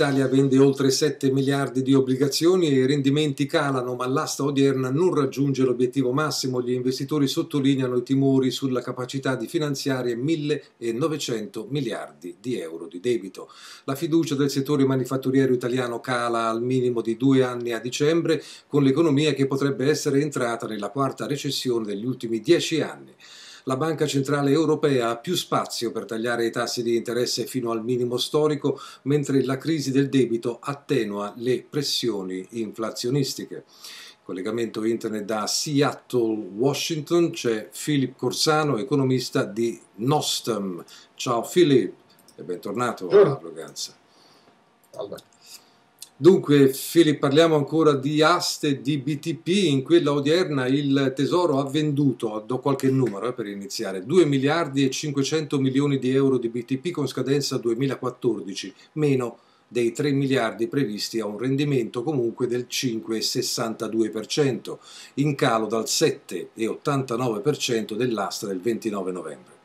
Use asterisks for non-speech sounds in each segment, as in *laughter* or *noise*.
L'Italia vende oltre 7 miliardi di obbligazioni e i rendimenti calano, ma l'asta odierna non raggiunge l'obiettivo massimo. Gli investitori sottolineano i timori sulla capacità di finanziare 1.900 miliardi di euro di debito. La fiducia del settore manifatturiero italiano cala al minimo di due anni a dicembre, con l'economia che potrebbe essere entrata nella quarta recessione degli ultimi dieci anni la Banca Centrale Europea ha più spazio per tagliare i tassi di interesse fino al minimo storico, mentre la crisi del debito attenua le pressioni inflazionistiche. Collegamento internet da Seattle, Washington, c'è Philip Corsano, economista di Nostam. Ciao Philip e bentornato Buongiorno. a Loganza. Salve. Dunque, Fili, parliamo ancora di aste di BTP. In quella odierna il Tesoro ha venduto, do qualche numero eh, per iniziare, 2 miliardi e 500 milioni di euro di BTP con scadenza 2014, meno dei 3 miliardi previsti a un rendimento comunque del 5,62%, in calo dal 7,89% dell'asta del 29 novembre.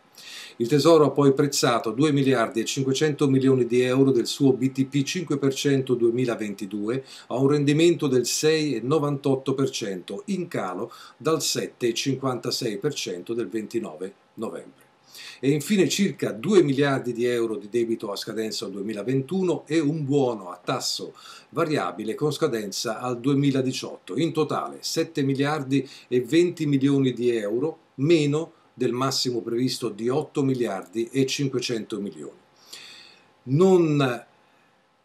Il Tesoro ha poi prezzato 2 miliardi e 500 milioni di euro del suo BTP 5% 2022 a un rendimento del 6,98%, in calo dal 7,56% del 29 novembre. E infine circa 2 miliardi di euro di debito a scadenza al 2021 e un buono a tasso variabile con scadenza al 2018. In totale 7 miliardi e 20 milioni di euro meno del massimo previsto di 8 miliardi e 500 milioni. Non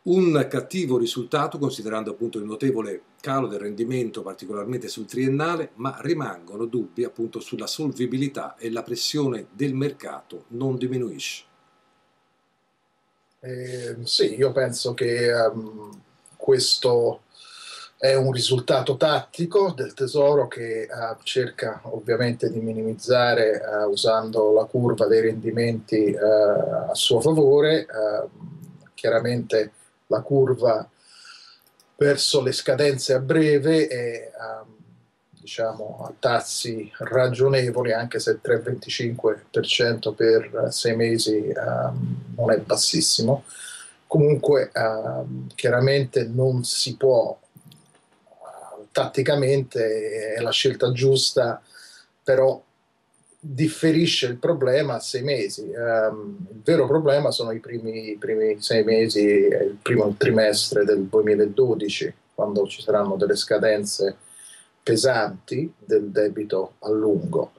un cattivo risultato considerando appunto il notevole calo del rendimento particolarmente sul triennale, ma rimangono dubbi appunto sulla solvibilità e la pressione del mercato non diminuisce. Eh, sì, io penso che um, questo è un risultato tattico del tesoro che uh, cerca ovviamente di minimizzare uh, usando la curva dei rendimenti uh, a suo favore. chiaramente la curva verso le scadenze a breve è diciamo, a tassi ragionevoli, anche se il 3,25% per sei mesi non è bassissimo. Comunque chiaramente non si può tatticamente è la scelta giusta, però differisce il problema a sei mesi. Um, il vero problema sono i primi, i primi sei mesi, il primo trimestre del 2012, quando ci saranno delle scadenze pesanti del debito a lungo.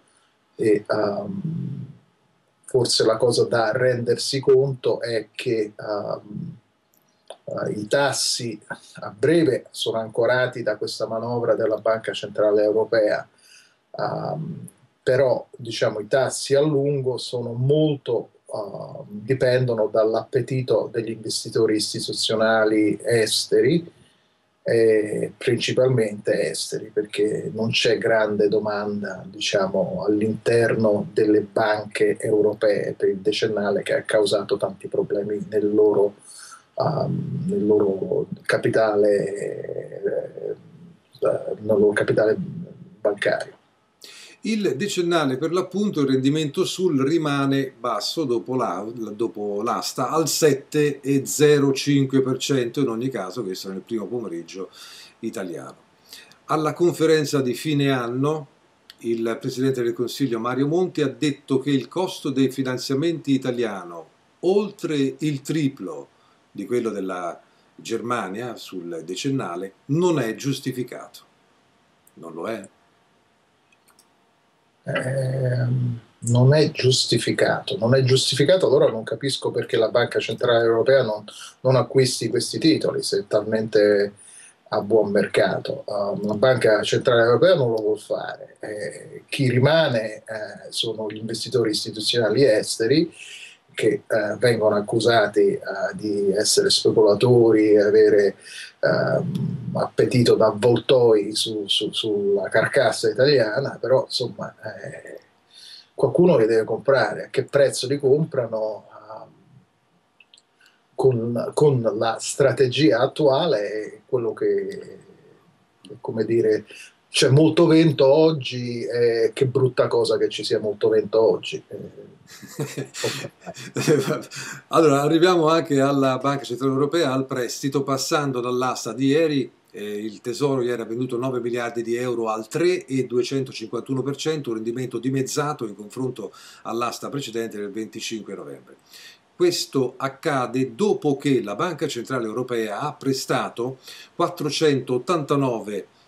E, um, forse la cosa da rendersi conto è che um, uh, i tassi a breve sono ancorati da questa manovra della Banca Centrale Europea, um, però diciamo, i tassi a lungo sono molto, uh, dipendono dall'appetito degli investitori istituzionali esteri, eh, principalmente esteri, perché non c'è grande domanda diciamo, all'interno delle banche europee per il decennale che ha causato tanti problemi nel loro um, nel loro capitale, eh, nel loro capitale bancario. Il decennale per l'appunto il rendimento sul rimane basso dopo, la, dopo l'asta al 7,05% in ogni caso, questo nel primo pomeriggio italiano. Alla conferenza di fine anno il Presidente del Consiglio Mario Monti ha detto che il costo dei finanziamenti italiano, oltre il triplo di quello della Germania sul decennale non è giustificato. Non lo è? Eh, non è giustificato. Non è giustificato, allora non capisco perché la Banca Centrale Europea non, non acquisti questi titoli se è talmente a buon mercato. Uh, la Banca Centrale Europea non lo vuole fare. Eh, chi rimane eh, sono gli investitori istituzionali esteri che eh, vengono accusati eh, di essere speculatori avere eh, appetito da avvoltoi su, su, sulla carcassa italiana, però insomma eh, qualcuno li deve comprare, a che prezzo li comprano? Ehm, con, con, la strategia attuale quello che, come dire, c'è molto vento oggi, eh, che brutta cosa che ci sia molto vento oggi. Eh, *laughs* allora, arriviamo anche alla Banca Centrale Europea, al prestito, passando dall'asta di ieri eh, il Tesoro ieri ha venduto 9 miliardi di euro al 3,251%, un rendimento dimezzato in confronto all'asta precedente del 25 novembre. Questo accade dopo che la Banca Centrale Europea ha prestato 489 miliardi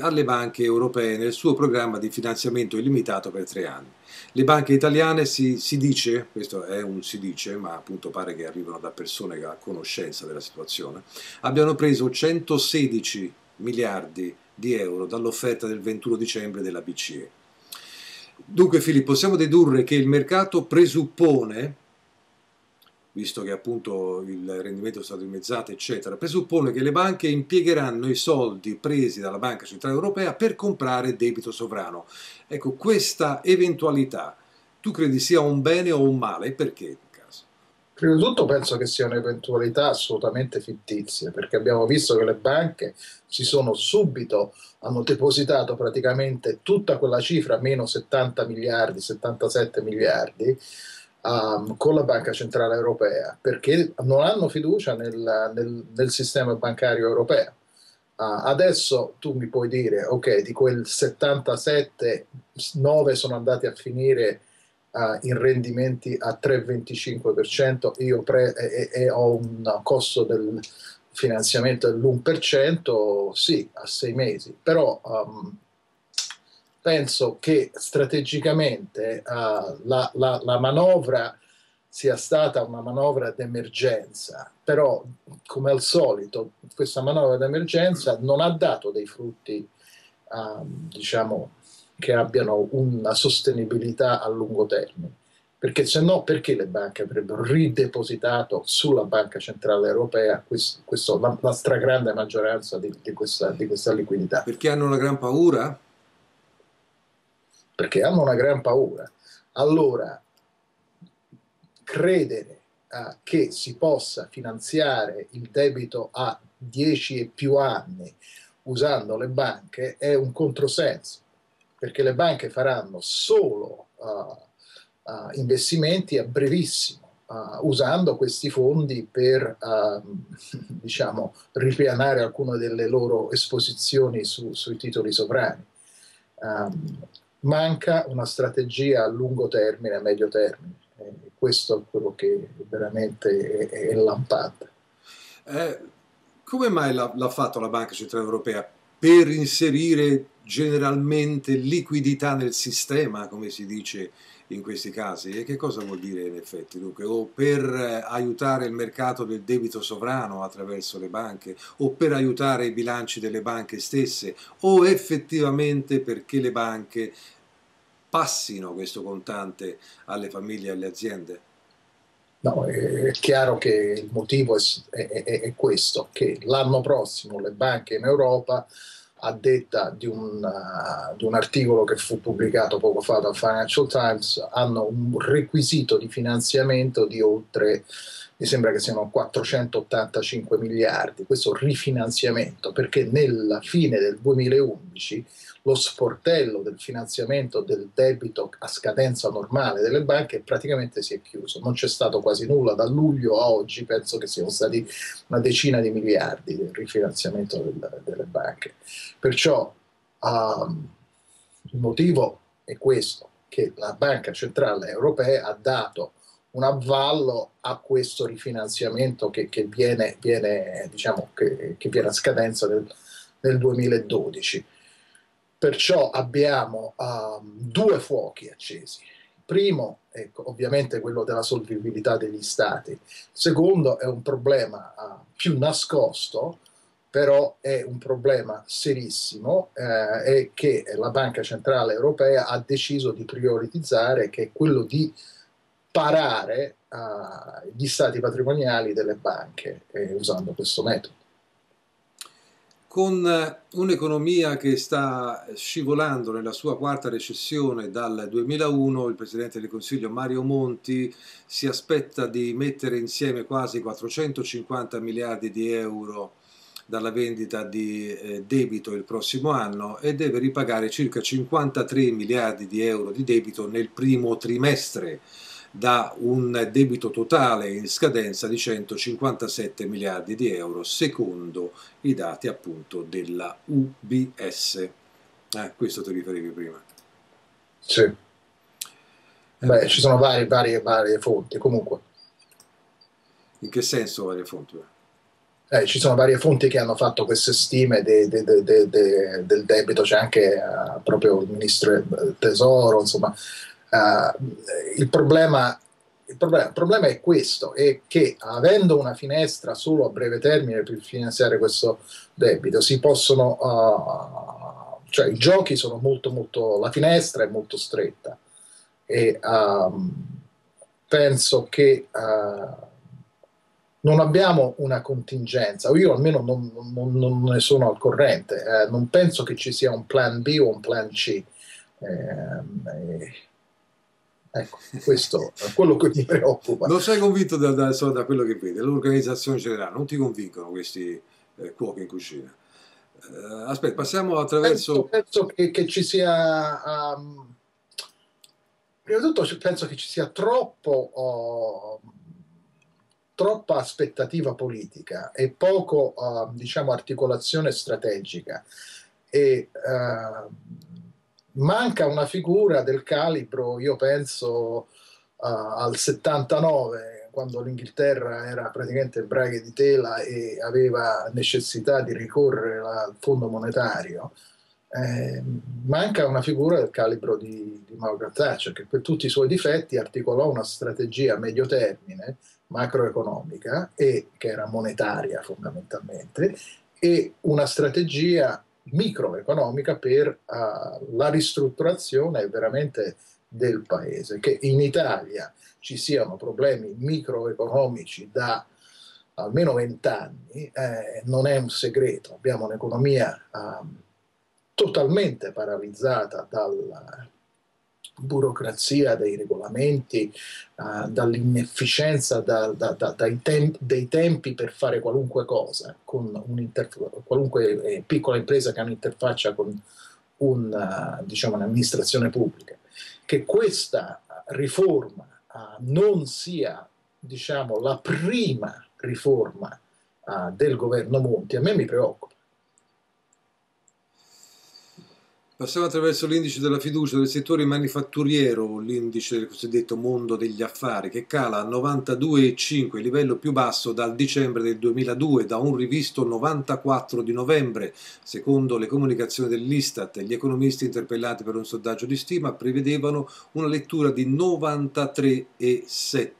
alle banche europee nel suo programma di finanziamento illimitato per tre anni. Le banche italiane si, si, dice, questo è un si dice, ma appunto pare che arrivano da persone che hanno conoscenza della situazione, abbiano preso 116 miliardi di euro dall'offerta del 21 dicembre della BCE. Dunque Filippo, possiamo dedurre che il mercato presuppone visto che appunto il rendimento è stato dimezzato, eccetera, presuppone che le banche impiegheranno i soldi presi dalla Banca Centrale Europea per comprare debito sovrano. Ecco, questa eventualità, tu credi sia un bene o un male? E perché? Prima di tutto penso che sia un'eventualità assolutamente fittizia, perché abbiamo visto che le banche si sono subito, hanno depositato praticamente tutta quella cifra, meno 70 miliardi, 77 miliardi, um, con la Banca Centrale Europea perché non hanno fiducia nel, nel, nel sistema bancario europeo. Uh, adesso tu mi puoi dire, ok, di quel 77, 9 sono andati a finire uh, in rendimenti a 3,25%, io pre- e, e, ho un costo del finanziamento dell'1%, sì, a sei mesi, però um, penso che strategicamente uh, la, la, la, manovra sia stata una manovra d'emergenza, però come al solito questa manovra d'emergenza non ha dato dei frutti, uh, diciamo, che abbiano una sostenibilità a lungo termine. Perché se no, perché le banche avrebbero ridepositato sulla Banca Centrale Europea questo, questo, la, la, stragrande maggioranza di, di, questa, di questa liquidità? Perché hanno una gran paura? Perché hanno una gran paura. Allora, credere uh, che si possa finanziare il debito a 10 e più anni usando le banche è un controsenso, perché le banche faranno solo uh, uh, investimenti a brevissimo. usando questi fondi per *laughs* diciamo, ripianare alcune delle loro esposizioni su, sui titoli sovrani. Um, manca una strategia a lungo termine, a medio termine. Eh, questo è quello che veramente è, è lampante. Eh, come mai l'ha, l'ha fatto la Banca Centrale Europea? Per inserire generalmente liquidità nel sistema, come si dice in questi casi? E che cosa vuol dire in effetti? Dunque, o per eh, aiutare il mercato del debito sovrano attraverso le banche, o per aiutare i bilanci delle banche stesse, o effettivamente perché le banche passino questo contante alle famiglie e alle aziende? No, è chiaro che il motivo è, è, è questo, che l'anno prossimo le banche in Europa a detta di un, uh, di un, articolo che fu pubblicato poco fa dal Financial Times, hanno un requisito di finanziamento di oltre, mi sembra che siano 485 miliardi, questo rifinanziamento, perché nella fine del 2011 lo sportello del finanziamento del debito a scadenza normale delle banche praticamente si è chiuso, non c'è stato quasi nulla da luglio a oggi, penso che siano stati una decina di miliardi del rifinanziamento del, delle banche. Perciò um, il motivo è questo, che la Banca Centrale Europea ha dato un avvallo a questo rifinanziamento che, che, viene, viene, diciamo, che, che viene, a scadenza nel, nel 2012. Perciò abbiamo um, due fuochi accesi. Il primo, ecco, ovviamente, quello della solvibilità degli stati. Il secondo è un problema uh, più nascosto, però è un problema serissimo eh, e che la Banca Centrale Europea ha deciso di prioritizzare, che è quello di parare uh, gli stati patrimoniali delle banche eh, usando questo metodo. Con eh, un'economia che sta scivolando nella sua quarta recessione dal 2001, il Presidente del Consiglio Mario Monti si aspetta di mettere insieme quasi 450 miliardi di euro dalla vendita di eh, debito il prossimo anno e deve ripagare circa 53 miliardi di euro di debito nel primo trimestre da un debito totale in scadenza di 157 miliardi di euro secondo i dati appunto della UBS. Eh, questo ti riferivi prima. Sì. Eh, Beh, ci sono varie, varie, varie fonti comunque. In che senso varie fonti? Eh, ci sono varie fonti che hanno fatto queste stime de, de, de, del debito, c'è anche uh, proprio il ministro del tesoro, insomma, uh, il, problema, il, problema, il, problema, è questo, è che avendo una finestra solo a breve termine per finanziare questo debito, si possono, uh, cioè i giochi sono molto, molto, la finestra è molto stretta e um, penso che non abbiamo una contingenza, o io almeno non, non, non ne sono al corrente, eh, non penso che ci sia un plan B o un plan C. Eh, ecco, questo è quello che mi preoccupa. Non sei convinto da, da, da quello che vedi, l'organizzazione generale, non ti convincono questi eh, cuochi in cucina? Uh, aspetta, passiamo attraverso... Penso, penso che, che, ci sia... Um, prima di tutto penso che ci sia troppo... Oh, troppa aspettativa politica e poco, uh, diciamo, articolazione strategica e uh, manca una figura del calibro, io penso uh, al 79, quando l'Inghilterra era praticamente braghe di tela e aveva necessità di ricorrere al fondo monetario, eh, manca una figura del calibro di, di Margaret Thatcher che per tutti i suoi difetti articolò una strategia a medio termine macroeconomica e che era monetaria fondamentalmente e una strategia microeconomica per uh, la ristrutturazione veramente del paese. Che in Italia ci siano problemi microeconomici da almeno vent'anni eh, non è un segreto. Abbiamo un'economia um, totalmente paralizzata dalla burocrazia dei regolamenti, uh, dall'inefficienza da, da, da, temp- dei tempi per fare qualunque cosa, con qualunque eh, piccola impresa che ha un'interfaccia con un, uh, diciamo, un'amministrazione pubblica. Che questa riforma uh, non sia diciamo, la prima riforma del governo Monti, a me mi preoccupa Passiamo attraverso l'indice della fiducia del settore manifatturiero, l'indice del cosiddetto mondo degli affari, che cala a 92,5, livello più basso dal dicembre del 2002, da un rivisto 94 di novembre. Secondo le comunicazioni dell'Istat, gli economisti interpellati per un sondaggio di stima prevedevano una lettura di 93,7,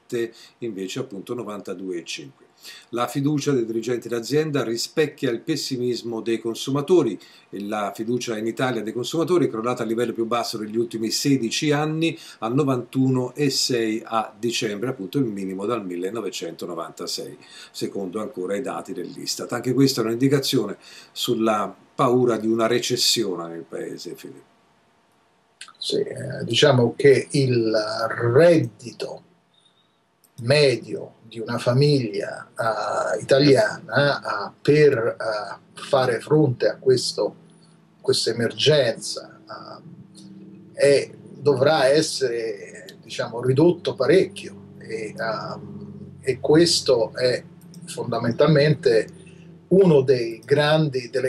invece appunto 92,5. La fiducia dei dirigenti d'azienda rispecchia il pessimismo dei consumatori. La fiducia in Italia dei consumatori è crollata a livello più basso degli ultimi 16 anni a 91,6 a dicembre, appunto il minimo dal 1996, secondo ancora i dati dell'Istat. Anche questa è un'indicazione sulla paura di una recessione nel paese, Filippo. Sì, eh, diciamo che il reddito medio di una famiglia uh, italiana uh, per uh, fare fronte a questo, questa emergenza è, dovrà essere diciamo, ridotto parecchio. E, um, e questo è fondamentalmente una delle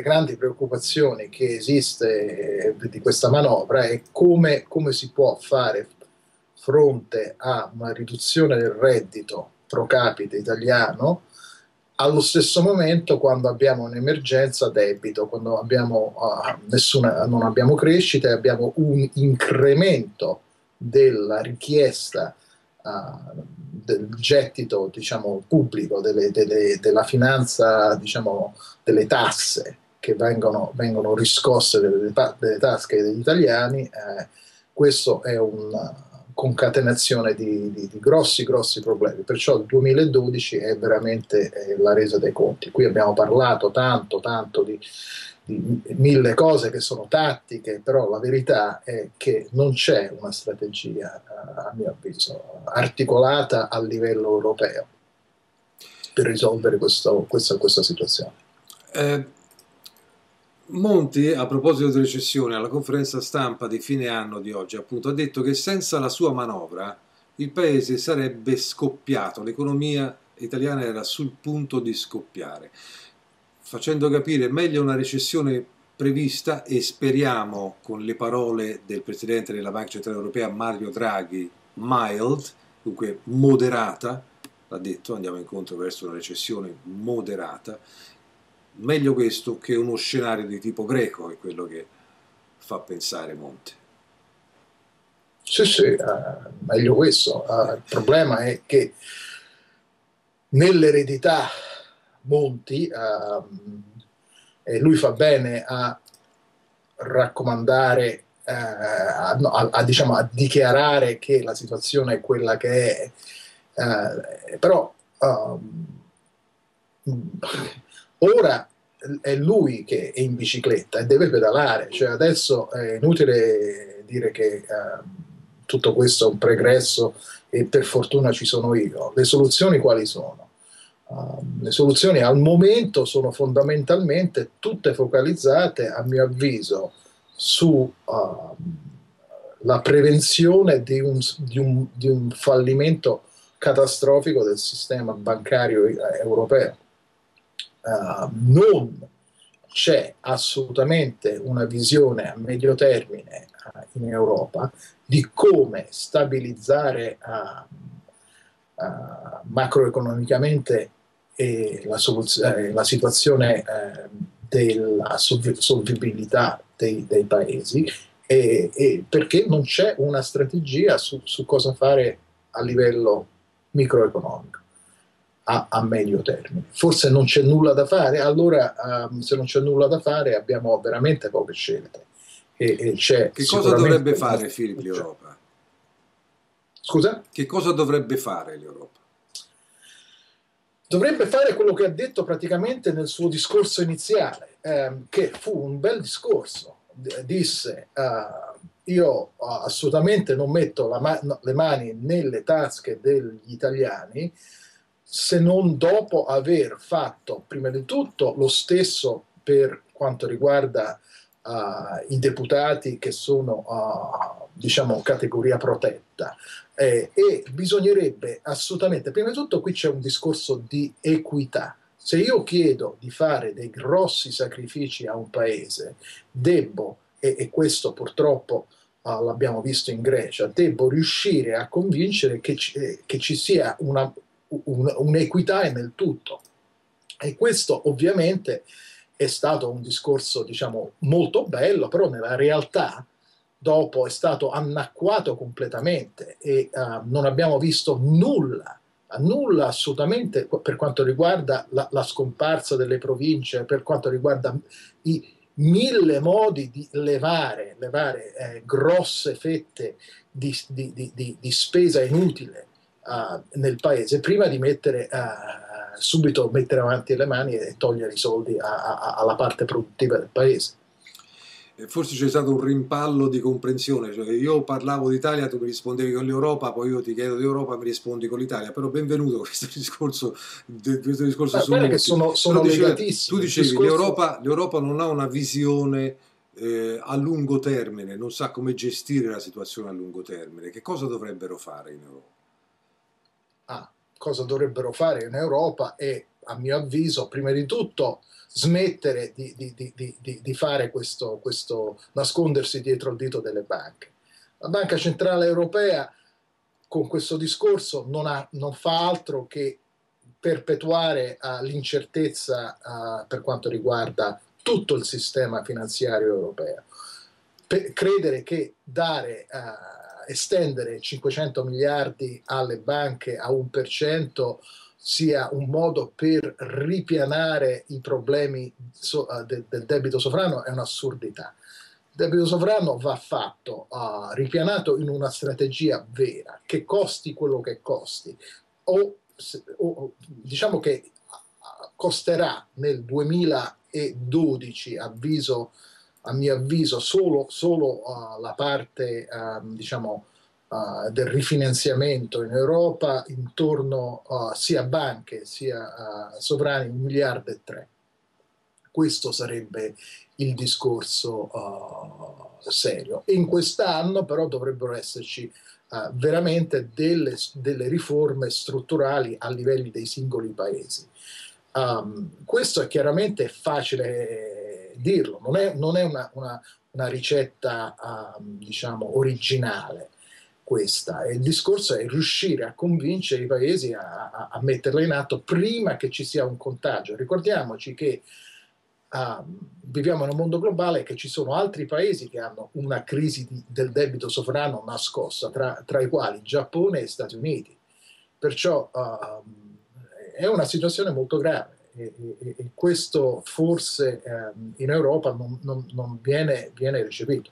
grandi preoccupazioni che esiste di questa manovra è come, come si può fare fronte a una riduzione del reddito pro capite italiano, allo stesso momento quando abbiamo un'emergenza debito, quando abbiamo, uh, nessuna, non abbiamo crescita e abbiamo un incremento della richiesta uh, del gettito diciamo, pubblico, delle, delle, della finanza, diciamo, delle tasse che vengono, vengono riscosse dalle, tasche degli italiani, eh, questo è un, concatenazione di, di, di, grossi, grossi problemi. Perciò il 2012 è veramente eh, la resa dei conti. Qui abbiamo parlato tanto, tanto di, di, mille cose che sono tattiche, però la verità è che non c'è una strategia, a mio avviso, articolata a livello europeo per risolvere questo, questa, questa situazione. Eh, Monti, a proposito di recessione, alla conferenza stampa di fine anno di oggi, appunto, ha detto che senza la sua manovra il paese sarebbe scoppiato, l'economia italiana era sul punto di scoppiare, facendo capire meglio una recessione prevista e speriamo, con le parole del Presidente della Banca Centrale Europea Mario Draghi, mild, dunque moderata, l'ha detto, andiamo incontro verso una recessione moderata, meglio questo che uno scenario di tipo greco, è quello che fa pensare Monte. Sì, sì, uh, meglio questo. Uh, il problema è che nell'eredità Monti, uh, e lui fa bene a raccomandare, a, a, a, diciamo, a, dichiarare che la situazione è quella che è, però um, ora è lui che è in bicicletta e deve pedalare, cioè adesso è inutile dire che uh, tutto questo è un pregresso e per fortuna ci sono io. Le soluzioni quali sono? Uh, le soluzioni al momento sono fondamentalmente tutte focalizzate, a mio avviso, sulla uh, prevenzione di un, di, un, di un fallimento catastrofico del sistema bancario europeo uh, non c'è assolutamente una visione a medio termine uh, in Europa di come stabilizzare uh, macroeconomicamente la, soluz- la, situazione della solvibilità dei, dei paesi e, e, perché non c'è una strategia su, su cosa fare a livello microeconomico a, a, medio termine. Forse non c'è nulla da fare, allora um, se non c'è nulla da fare abbiamo veramente poche scelte. E, e che cosa dovrebbe fare Filippo l'Europa? Scusa? Che cosa dovrebbe fare l'Europa? Dovrebbe fare quello che ha detto praticamente nel suo discorso iniziale, ehm, che fu un bel discorso. Disse, uh, io assolutamente non metto ma- no, le mani nelle tasche degli italiani, se non dopo aver fatto prima di tutto lo stesso per quanto riguarda uh, i deputati che sono uh, diciamo categoria protetta. Eh, e bisognerebbe assolutamente prima di tutto qui c'è un discorso di equità. Se io chiedo di fare dei grossi sacrifici a un paese debbo e, e questo purtroppo Uh, l'abbiamo visto in Grecia, devo riuscire a convincere che ci, che ci sia una, un, un'equità nel tutto. E questo ovviamente è stato un discorso, diciamo, molto bello, però nella realtà dopo è stato annacquato completamente e uh, non abbiamo visto nulla, nulla assolutamente per quanto riguarda la, la scomparsa delle province, per quanto riguarda i mille modi di levare, levare eh, grosse fette di, di, di, di spesa inutile uh, nel paese prima di mettere uh, subito mettere avanti le mani e togliere i soldi a, a, alla parte produttiva del paese. Forse c'è stato un rimpallo di comprensione, cioè io parlavo d'Italia, tu mi rispondevi con l'Europa, poi io ti chiedo d'Europa, mi rispondi con l'Italia, però benvenuto *laughs* questo discorso, questo discorso su che sono, sono dicevi, Tu dicevi discorso... l'Europa, l'Europa non ha una visione eh, a lungo termine, non sa come gestire la situazione a lungo termine, che cosa dovrebbero fare in Europa? Ah, cosa dovrebbero fare in Europa e a mio avviso, prima di tutto, smettere di, di, di, di fare questo, questo, nascondersi dietro il dito delle banche. La Banca Centrale Europea con questo discorso non, ha, non fa altro che perpetuare uh, l'incertezza uh, per quanto riguarda tutto il sistema finanziario europeo. Per credere che dare uh, estendere 500 miliardi alle banche a 1% sia un modo per ripianare i problemi so, uh, de, del debito sovrano è un'assurdità. Il debito sovrano va fatto, uh, ripianato in una strategia vera, che costi quello che costi, o, o diciamo che costerà nel 2012, avviso a mio avviso solo, solo uh, la parte uh, diciamo, uh, del rifinanziamento in Europa intorno sia a banche sia a sovrani un miliardo e tre. questo sarebbe il discorso uh, serio. In quest'anno però dovrebbero esserci uh, veramente delle, delle, riforme strutturali a livelli dei singoli paesi. Um, questo è chiaramente facile dirlo, non è, non è una, una, una, ricetta um, diciamo originale questa. il discorso è riuscire a convincere i paesi a, a, a, metterla in atto prima che ci sia un contagio. Ricordiamoci che uh, viviamo in un mondo globale che ci sono altri paesi che hanno una crisi di, del debito sovrano nascosta, tra, tra, i quali Giappone e Stati Uniti. Perciò uh, è una situazione molto grave. E, e, questo forse um, in Europa non, non, non viene, viene recepito.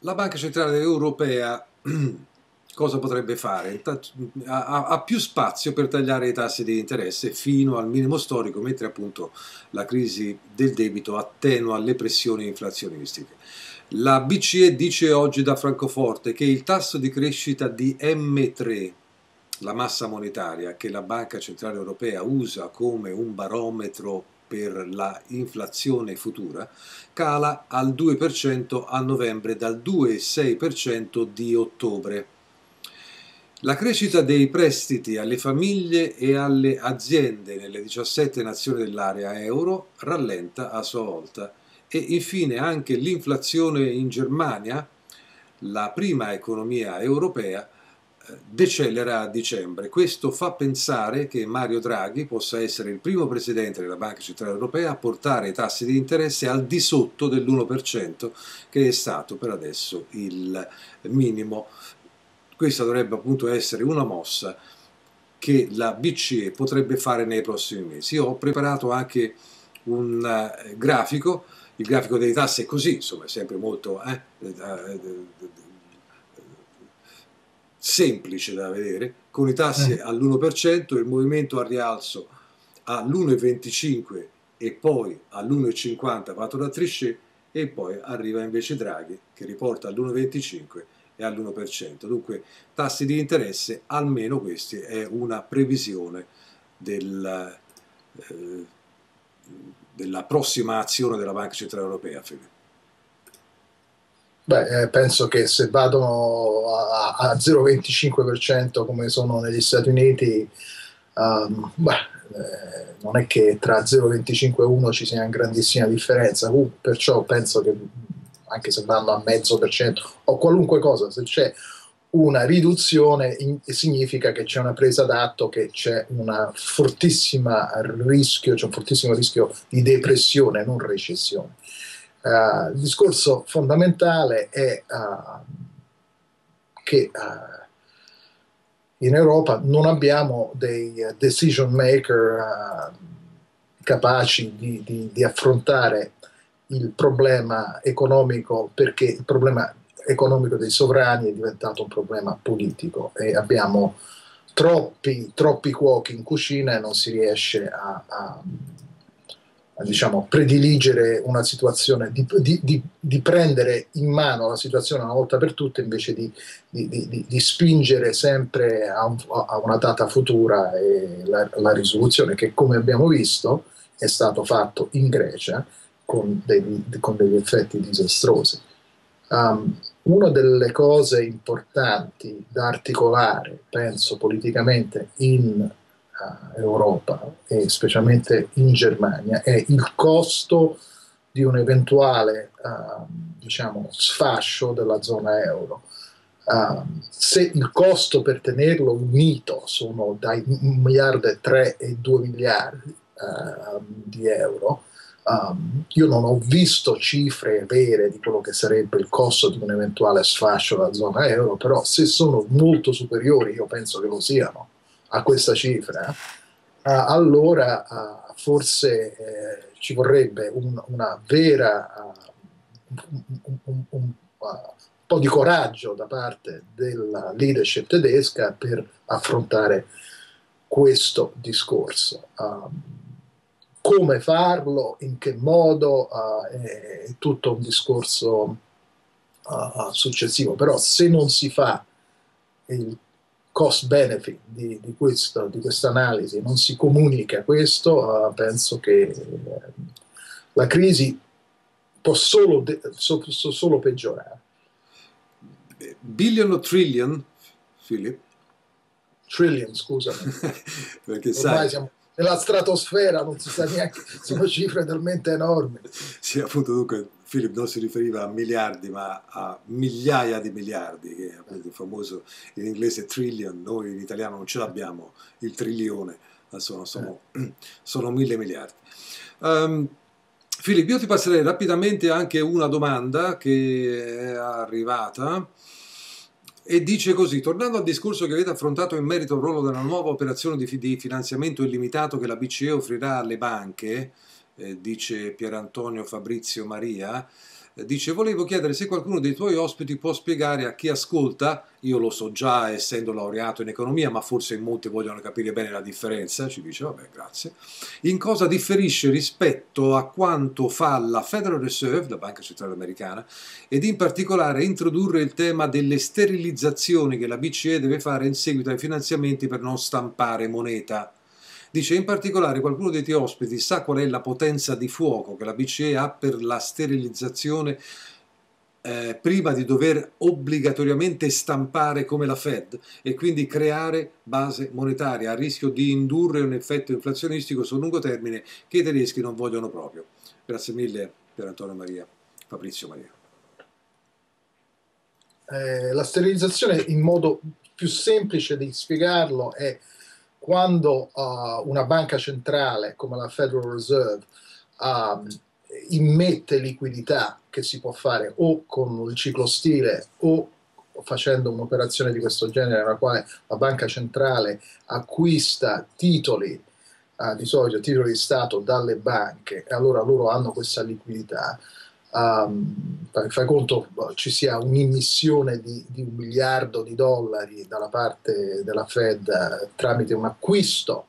La Banca Centrale Europea *clears throat* cosa potrebbe fare? Ha, ha, più spazio per tagliare i tassi di interesse fino al minimo storico, mentre appunto la crisi del debito attenua le pressioni inflazionistiche. La BCE dice oggi da Francoforte che il tasso di crescita di M3, la massa monetaria che la Banca Centrale Europea usa come un barometro per la inflazione futura cala al 2% a novembre dal 2,6% di ottobre. La crescita dei prestiti alle famiglie e alle aziende nelle 17 nazioni dell'area euro rallenta a sua volta e infine anche l'inflazione in Germania, la prima economia europea, decelera a dicembre. Questo fa pensare che Mario Draghi possa essere il primo presidente della Banca Centrale Europea a portare i tassi di interesse al di sotto dell'1% che è stato per adesso il minimo. Questa dovrebbe appunto essere una mossa che la BCE potrebbe fare nei prossimi mesi. Io ho preparato anche un uh, grafico, il grafico dei tassi è così, insomma è sempre molto eh, semplice da vedere, con i tassi eh. all'1%, il movimento al rialzo all'1,25 e poi all'1,50 fatto da Trichet e poi arriva invece Draghi che riporta all'1,25 e all'1%. Dunque tassi di interesse, almeno questi, è una previsione del, eh, della prossima azione della Banca Centrale Europea. Fede. Beh, eh, penso che se vado a, a 0,25% come sono negli Stati Uniti, um, beh, eh, non è che tra 0,25 e 1 ci sia una grandissima differenza, uh, perciò penso che anche se vanno a mezzo per cento o qualunque cosa, se c'è una riduzione in, significa che c'è una presa d'atto, che c'è un fortissimo rischio, c'è un fortissimo rischio di depressione, non recessione. Uh, il discorso fondamentale è uh, che uh, in Europa non abbiamo dei decision maker capaci di, di, di, affrontare il problema economico perché il problema economico dei sovrani è diventato un problema politico e abbiamo troppi, troppi cuochi in cucina e non si riesce a, a diciamo, prediligere una situazione, di, di, di, di, prendere in mano la situazione una volta per tutte invece di, spingere sempre a, un, a, una data futura la, la, risoluzione che come abbiamo visto è stato fatto in Grecia con degli, con degli effetti disastrosi. Um, una delle cose importanti da articolare, penso politicamente, in Europa e specialmente in Germania è il costo di un eventuale uh, diciamo, sfascio della zona euro. Uh, se il costo per tenerlo unito sono dai 1 miliardo e 3 e 2 miliardi uh, di euro, um, io non ho visto cifre vere di quello che sarebbe il costo di un eventuale sfascio della zona euro, però se sono molto superiori, io penso che lo siano, a questa cifra, allora uh, forse eh, ci vorrebbe un, una vera, un, un, un, po' di coraggio da parte della leadership tedesca per affrontare questo discorso. Um, come farlo, in che modo, uh, è tutto un discorso uh, successivo, però se non si fa il cost benefit di, di, questo, di questa analisi non si comunica questo, penso che uh, la crisi può solo, de- so- so- solo peggiorare. Billion o trillion, Philip? Trillion, scusami. *laughs* Perché Ormai sai, siamo nella stratosfera, non si sa neanche, sono cifre talmente enormi. sì, appunto, dunque, Philip non si riferiva a miliardi, ma a migliaia di miliardi, che è il famoso in inglese trillion, noi in italiano non ce l'abbiamo, il trilione, sono, sono, *clears throat* sono mille miliardi. Um, Filippo, io ti passerei rapidamente anche una domanda che è arrivata e dice così, tornando al discorso che avete affrontato in merito al ruolo della nuova operazione di finanziamento illimitato che la BCE offrirà alle banche, eh, dice Pierantonio Fabrizio Maria, eh, dice volevo chiedere se qualcuno dei tuoi ospiti può spiegare a chi ascolta, io lo so già essendo laureato in economia, ma forse in molti vogliono capire bene la differenza, ci dice vabbè grazie, in cosa differisce rispetto a quanto fa la Federal Reserve, la banca centrale americana, ed in particolare introdurre il tema delle sterilizzazioni che la BCE deve fare in seguito ai finanziamenti per non stampare moneta. Dice in particolare qualcuno dei tuoi ospiti sa qual è la potenza di fuoco che la BCE ha per la sterilizzazione eh, prima di dover obbligatoriamente stampare come la Fed e quindi creare base monetaria a rischio di indurre un effetto inflazionistico sul lungo termine che i tedeschi non vogliono proprio. Grazie mille per Antonio Maria, Fabrizio Maria. Eh, la sterilizzazione in modo più semplice di spiegarlo è quando uh, una banca centrale come la Federal Reserve uh, immette liquidità che si può fare o con il ciclo stile o facendo un'operazione di questo genere nella quale la banca centrale acquista titoli, uh, di solito titoli di Stato dalle banche e allora loro hanno questa liquidità. Um, fai conto ci sia un'immissione di, di, un miliardo di dollari dalla parte della Fed uh, tramite un acquisto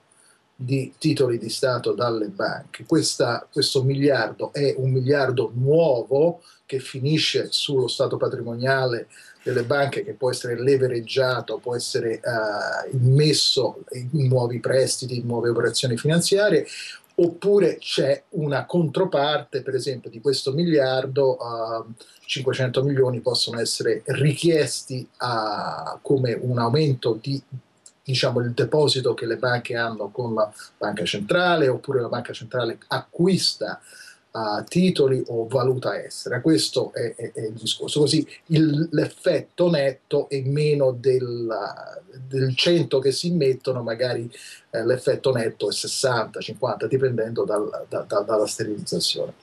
di titoli di Stato dalle banche. Questa, questo miliardo è un miliardo nuovo che finisce sullo stato patrimoniale delle banche che può essere levereggiato, può essere uh, immesso in nuovi prestiti, in nuove operazioni finanziarie oppure c'è una controparte, per esempio, di questo miliardo, uh, 500 milioni possono essere richiesti uh, come un aumento di diciamo il deposito che le banche hanno con la banca centrale oppure la banca centrale acquista uh, titoli o valuta estera. Questo è, è, è il discorso. Così il, l'effetto netto è meno del, del 100 che si immettono, magari eh, l'effetto netto è 60, 50, dipendendo dal, da, da, dalla sterilizzazione.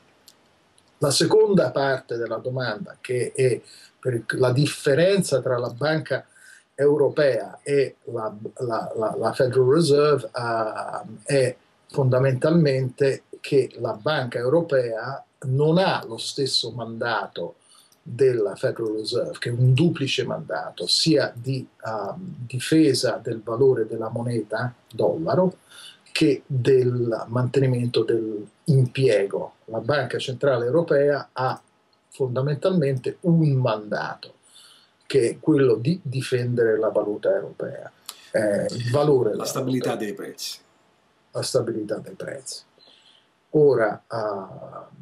La seconda parte della domanda, che è per la differenza tra la banca europea e la, la, la, la Federal Reserve, uh, è fondamentalmente che la banca europea non ha lo stesso mandato della Federal Reserve, che è un duplice mandato, sia di uh, difesa del valore della moneta dollaro che del mantenimento dell'impiego. La Banca Centrale Europea ha fondamentalmente un mandato, che è quello di difendere la valuta europea, eh, il valore la stabilità europea, dei prezzi. La stabilità dei prezzi. Ora, uh,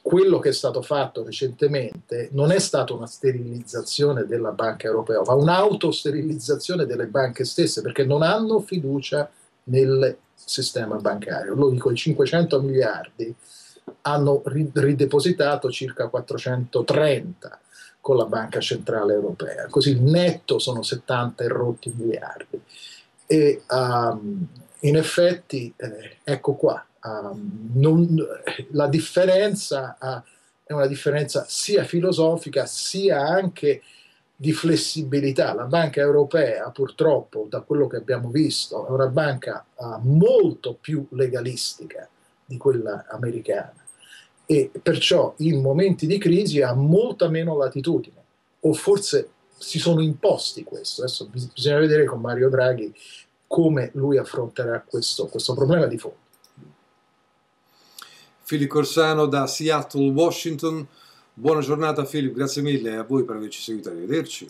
quello che è stato fatto recentemente non è stata una sterilizzazione della banca europea, ma un'autosterilizzazione delle banche stesse, perché non hanno fiducia nel sistema bancario. Lo dico, i 500 miliardi hanno ridepositato circa 430 con la Banca Centrale Europea, così netto sono 70 e rotti miliardi. E um, in effetti, eh, ecco qua, um, non, la differenza uh, è una differenza sia filosofica sia anche di flessibilità. La banca europea, purtroppo, da quello che abbiamo visto, è una banca uh, molto più legalistica di quella americana e perciò in momenti di crisi ha molta meno latitudine o forse si sono imposti questo. Adesso bisogna vedere con Mario Draghi come lui affronterà questo, questo problema di fondo. Filippo Corsano da Seattle, Washington. Buona giornata Filippo, grazie mille a voi per averci seguito, arrivederci.